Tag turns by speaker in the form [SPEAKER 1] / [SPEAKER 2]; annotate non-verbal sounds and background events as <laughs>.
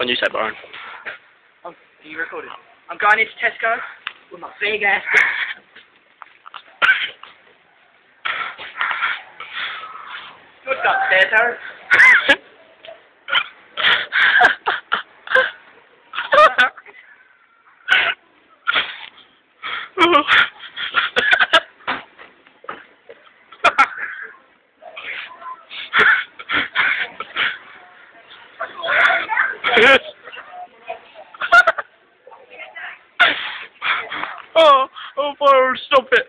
[SPEAKER 1] on you say, Byron.
[SPEAKER 2] I'm, are you recording? I'm going into Tesco with my big ass. Good upstairs, Harry. <laughs>
[SPEAKER 1] oh, oh, Byron, stop it.